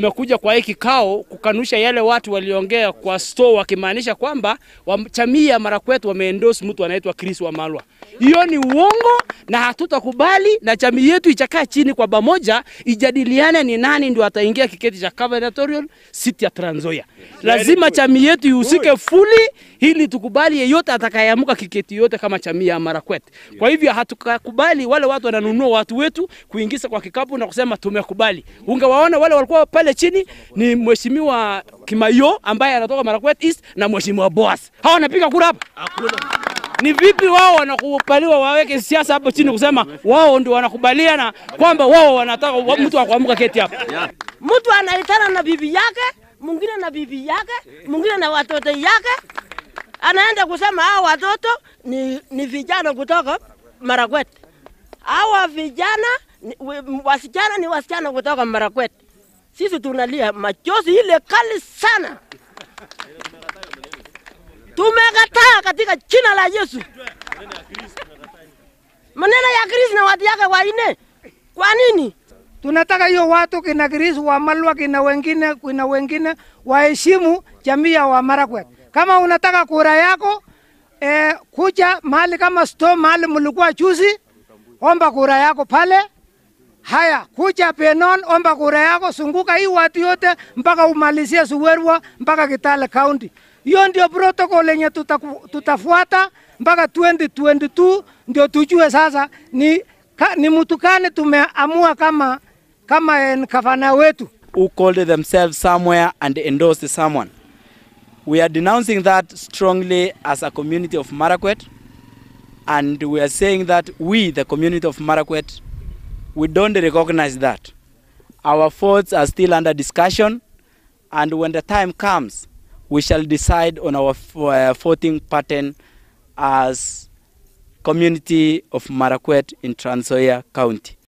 Tumekuja kwa hii kikao kukanusha yale watu waliongea kwa store wakimaanisha kwamba jamii ya Marakwet wameendorse mtu anaitwa Chris Wamalwa. Hiyo ni uongo na hatutakubali, na jamii yetu ichakaa chini kwa pamoja ijadiliane ni nani ndio ataingia kiketi cha gubernatorial seat ya Trans Nzoia. Lazima jamii yetu ihusike fully ili tukubali yeyote atakayeamuka kiketi yote kama jamii ya Marakwet. Kwa hivyo hatukubali wale watu wananunua watu wetu kuingiza kwa kikapu na kusema tumekubali. Ungewaona wale walikuwa pale chini ni mheshimiwa Kimayo ambaye anatoka Marakwet East na mheshimiwa Boas. Hao wanapiga kura hapa? Ni vipi wao wanakubaliwa waweke siasa hapo chini kusema wao ndio wanakubaliana kwamba wao wanataka wa- mtu wa kuamka keti hapa? Mtu anaitana na bibi yake, mwingine na bibi yake, mwingine na watoto yake, anaenda kusema hao watoto ni, ni vijana kutoka Marakwet. Hawa vijana ni, wasichana ni wasichana kutoka Marakwet. Sisi tunalia machozi ile kali sana. Tumekataa katika jina la Yesu. Maneno ya Kristo na watu yake waine. Kwa nini? Tunataka hiyo watu kina Chris Wamalwa kina wengine kina wengine waheshimu jamii ya Wamarakwet. Kama unataka kura yako eh, kuja mahali kama store mahali mlikuwa juzi, omba kura yako pale. Haya, kuja Penon, omba kura yako, sunguka hii watu yote mpaka umalizie Suwerwa mpaka Kitale County. Hiyo ndio protocol yenye tutafuata mpaka 2022 ndio tujue sasa ni, ka, ni mtu gani tumeamua kama kama gavana wetu. who called themselves somewhere and endorsed someone. We are denouncing that strongly as a community of Marakwet, and we are saying that we, the community of Marakwet, we don't recognize that. Our faults are still under discussion, and when the time comes, we shall decide on our uh, voting pattern as community of Marakwet in Trans Nzoia County.